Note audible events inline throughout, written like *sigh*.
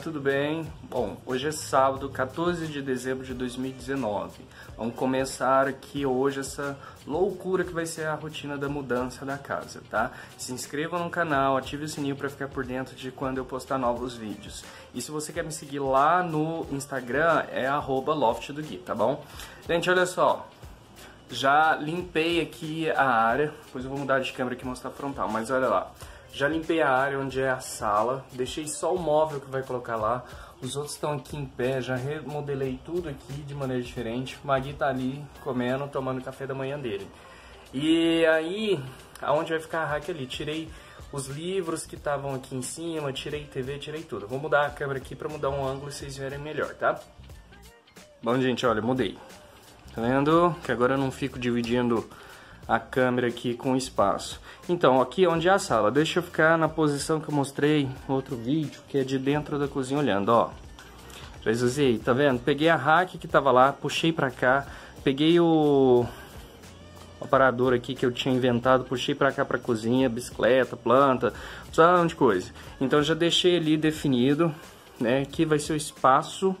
tudo bem? Bom, hoje é sábado, 14 de dezembro de 2019. Vamos começar aqui hoje essa loucura que vai ser a rotina da mudança da casa, tá? Se inscreva no canal, ative o sininho para ficar por dentro de quando eu postar novos vídeos. E se você quer me seguir lá no Instagram, é loftdogui, tá bom? Gente, olha só, já limpei aqui a área, depois eu vou mudar de câmera aqui e mostrar frontal, mas olha lá. Já limpei a área onde é a sala, deixei só o móvel que vai colocar lá. Os outros estão aqui em pé, já remodelei tudo aqui de maneira diferente. Magui tá ali comendo, tomando café da manhã dele. E aí, aonde vai ficar a rack ali? Tirei os livros que estavam aqui em cima, tirei TV, tirei tudo. Vou mudar a câmera aqui para mudar um ângulo e vocês verem melhor, tá? Bom, gente, olha, mudei. Tá vendo? Que agora eu não fico dividindo a câmera aqui com espaço. Então, aqui onde é a sala. Deixa eu ficar na posição que eu mostrei no outro vídeo, que é de dentro da cozinha olhando, ó. Usei, tá vendo? Peguei a rack que tava lá, puxei pra cá, peguei o, o aparador aqui que eu tinha inventado, puxei pra cá pra cozinha, bicicleta, planta, um de coisa. Então já deixei ali definido, né? Aqui vai ser o espaço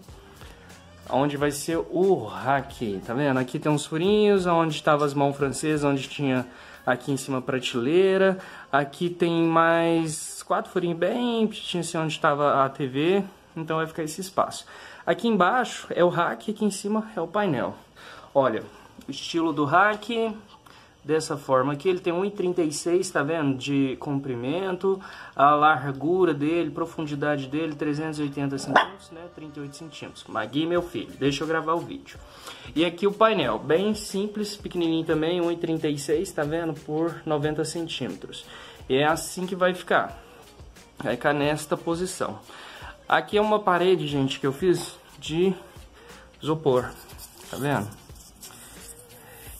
onde vai ser o rack, tá vendo? Aqui tem uns furinhos, onde estavam as mãos francesas, onde tinha aqui em cima prateleira. Aqui tem mais quatro furinhos bem pequenininhos, assim, onde estava a TV, então vai ficar esse espaço. Aqui embaixo é o rack, aqui em cima é o painel. Olha, estilo do rack, dessa forma aqui. Ele tem 1,36, tá vendo? De comprimento, a largura dele, profundidade dele, 380 centímetros, né? 38 centímetros. Magui, meu filho, deixa eu gravar o vídeo. E aqui o painel, bem simples, pequenininho também, 1,36, tá vendo? Por 90 centímetros. E é assim que vai ficar. Vai ficar nesta posição. Aqui é uma parede, gente, que eu fiz de isopor, tá vendo?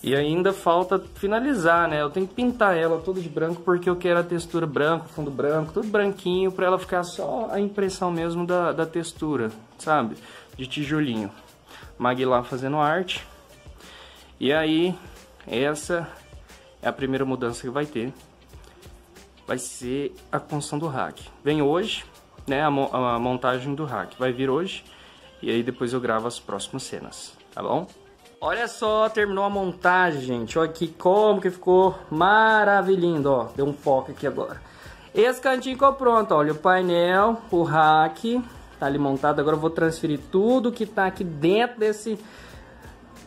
E ainda falta finalizar, né? Eu tenho que pintar ela toda de branco porque eu quero a textura branca, fundo branco, tudo branquinho para ela ficar só a impressão mesmo da, da textura, sabe? De tijolinho. Magui lá fazendo arte. E aí, essa é a primeira mudança que vai ter. Vai ser a construção do rack. Vem hoje, né? A, mo a montagem do rack. Vai vir hoje. E aí depois eu gravo as próximas cenas, tá bom? Olha só, terminou a montagem, gente. Olha aqui como que ficou maravilhindo, ó. Deu um foco aqui agora. Esse cantinho ficou pronto, olha. O painel, o rack, tá ali montado. Agora eu vou transferir tudo que tá aqui dentro desse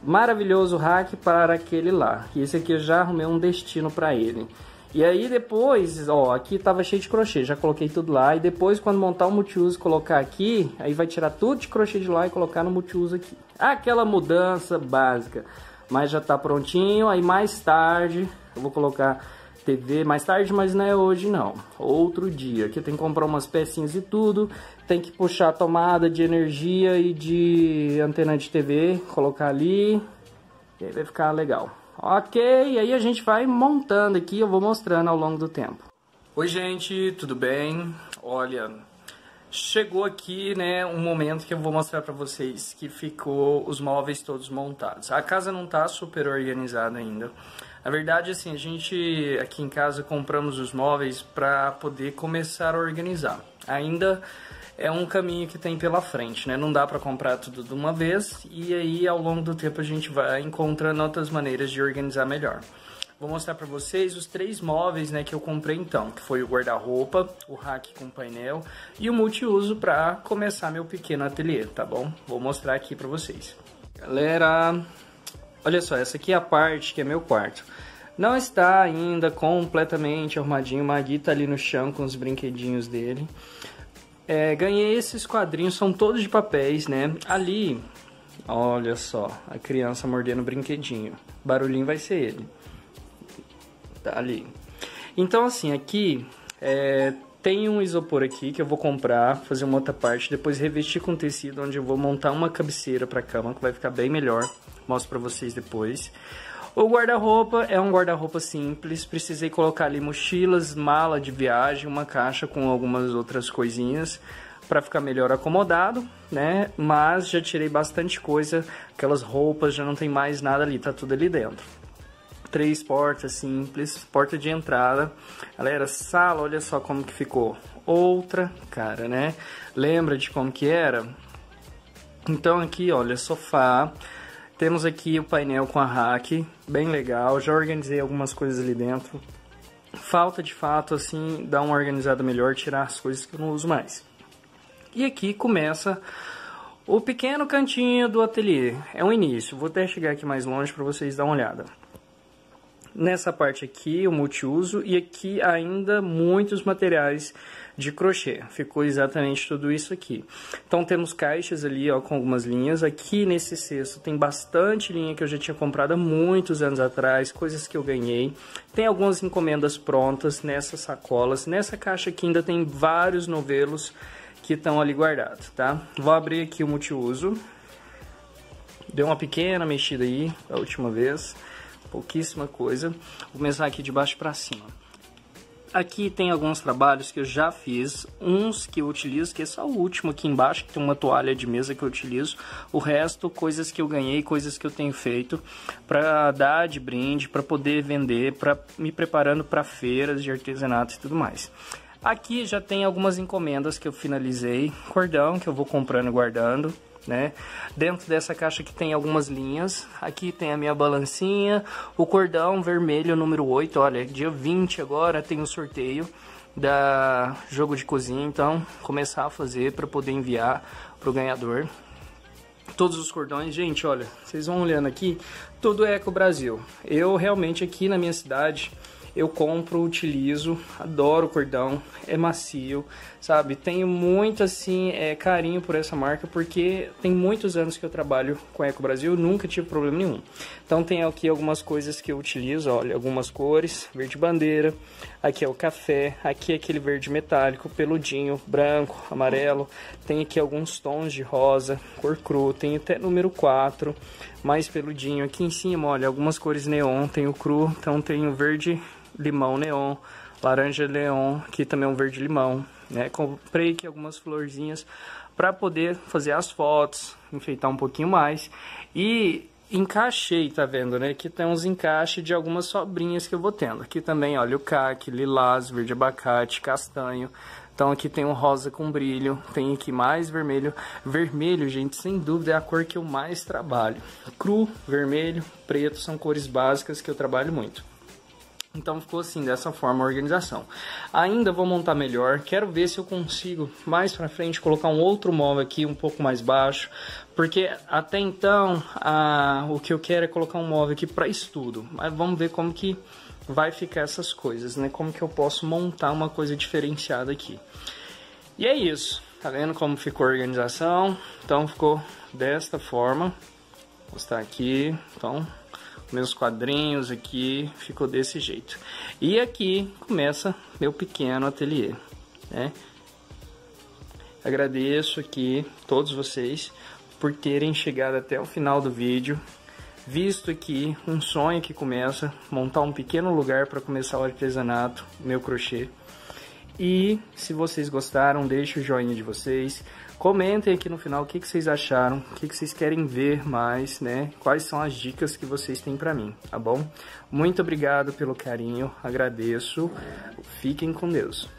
maravilhoso rack para aquele lá. E esse aqui eu já arrumei um destino para ele. E aí depois, ó, aqui tava cheio de crochê, já coloquei tudo lá. E depois quando montar o multiuso colocar aqui, aí vai tirar tudo de crochê de lá e colocar no multiuso aqui. Aquela mudança básica, mas já tá prontinho. Aí mais tarde eu vou colocar TV, mais tarde, mas não é hoje não. Outro dia, aqui tem que comprar umas pecinhas e tudo. Tem que puxar a tomada de energia e de antena de TV, colocar ali. E aí vai ficar legal. Ok, aí a gente vai montando aqui, eu vou mostrando ao longo do tempo. Oi gente, tudo bem? Olha, chegou aqui, né, um momento que eu vou mostrar para vocês que ficou os móveis todos montados. A casa não tá super organizada ainda. Na verdade, assim, a gente aqui em casa compramos os móveis para poder começar a organizar. Ainda é um caminho que tem pela frente, né? Não dá para comprar tudo de uma vez e aí ao longo do tempo a gente vai encontrando outras maneiras de organizar melhor. Vou mostrar para vocês os três móveis né, que eu comprei então, que foi o guarda-roupa, o rack com painel e o multiuso para começar meu pequeno ateliê, tá bom? Vou mostrar aqui para vocês. Galera, olha só, essa aqui é a parte que é meu quarto. Não está ainda completamente arrumadinho, o Magui tá ali no chão com os brinquedinhos dele. É, ganhei esses quadrinhos, são todos de papéis, né? Ali, olha só, a criança mordendo o brinquedinho. Barulhinho vai ser ele. Tá ali. Então, assim, aqui é, tem um isopor aqui que eu vou comprar, fazer uma outra parte, depois revestir com tecido, onde eu vou montar uma cabeceira para cama, que vai ficar bem melhor. Mostro para vocês depois. O guarda-roupa é um guarda-roupa simples, precisei colocar ali mochilas, mala de viagem, uma caixa com algumas outras coisinhas para ficar melhor acomodado, né? Mas já tirei bastante coisa, aquelas roupas já não tem mais nada ali, tá tudo ali dentro. Três portas simples, porta de entrada. Galera, sala, olha só como que ficou. outra cara, né? Lembra de como que era? Então aqui, olha, sofá. Temos aqui o painel com a rack, bem legal. Já organizei algumas coisas ali dentro. Falta de fato assim dar uma organizada melhor, tirar as coisas que eu não uso mais. E aqui começa o pequeno cantinho do ateliê. É um início. Vou até chegar aqui mais longe para vocês dar uma olhada. Nessa parte aqui, o multiuso, e aqui ainda muitos materiais de crochê. Ficou exatamente tudo isso aqui. Então temos caixas ali ó, com algumas linhas. Aqui nesse cesto tem bastante linha que eu já tinha comprado há muitos anos atrás, coisas que eu ganhei. Tem algumas encomendas prontas nessas sacolas. Nessa caixa aqui ainda tem vários novelos que estão ali guardados, tá? Vou abrir aqui o multiuso. Deu uma pequena mexida aí da última vez pouquíssima coisa. Vou começar aqui de baixo para cima. Aqui tem alguns trabalhos que eu já fiz, uns que eu utilizo, que é só o último aqui embaixo, que tem uma toalha de mesa que eu utilizo. O resto, coisas que eu ganhei, coisas que eu tenho feito para dar de brinde, para poder vender, para me preparando para feiras de artesanato e tudo mais. Aqui já tem algumas encomendas que eu finalizei, cordão que eu vou comprando e guardando né? Dentro dessa caixa aqui tem algumas linhas. Aqui tem a minha balancinha, o cordão vermelho número 8, olha, dia 20 agora tem o um sorteio da jogo de cozinha, então começar a fazer para poder enviar pro ganhador. Todos os cordões, gente, olha, vocês vão olhando aqui, tudo é Eco Brasil. Eu realmente aqui na minha cidade eu compro, utilizo, adoro o cordão, é macio, sabe? Tenho muito assim é, carinho por essa marca porque tem muitos anos que eu trabalho com Eco Brasil, nunca tive problema nenhum. Então tem aqui algumas coisas que eu utilizo, olha, algumas cores, verde bandeira, aqui é o café, aqui é aquele verde metálico, peludinho, branco, amarelo, tem aqui alguns tons de rosa, cor cru, tem até número 4, mais peludinho. Aqui em cima, olha, algumas cores neon, tem o cru, então tem o verde limão neon, laranja neon, que também é um verde limão, né? Comprei aqui algumas florzinhas para poder fazer as fotos, enfeitar um pouquinho mais. E encaixei, tá vendo, né? Aqui tem uns encaixes de algumas sobrinhas que eu vou tendo. Aqui também, olha, o caque, lilás, verde abacate, castanho. Então aqui tem um rosa com brilho, tem aqui mais vermelho. Vermelho, gente, sem dúvida é a cor que eu mais trabalho. Cru, vermelho, preto são cores básicas que eu trabalho muito. Então ficou assim, dessa forma a organização. Ainda vou montar melhor, quero ver se eu consigo mais pra frente colocar um outro móvel aqui um pouco mais baixo, porque até então o que eu quero é colocar um móvel aqui para estudo, mas vamos ver como que vai ficar essas coisas, né? Como que eu posso montar uma coisa diferenciada aqui. E é isso, tá vendo como ficou a organização? Então ficou desta forma, vou mostrar aqui, então meus quadrinhos aqui, ficou desse jeito. E aqui começa meu pequeno ateliê, né? Agradeço aqui todos vocês por terem chegado até o final do vídeo, visto aqui um sonho que começa, montar um pequeno lugar para começar o artesanato, meu crochê. E se vocês gostaram, deixe o joinha de vocês, Comentem aqui no final o que, que vocês acharam, o que, que vocês querem ver mais, né? Quais são as dicas que vocês têm pra mim, tá bom? Muito obrigado pelo carinho, agradeço. Fiquem com Deus.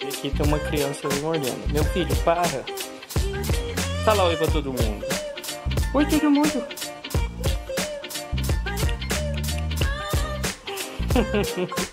E aqui tem uma criança me mordendo. Meu filho, para! Fala oi pra todo mundo. Oi, todo mundo! *laughs*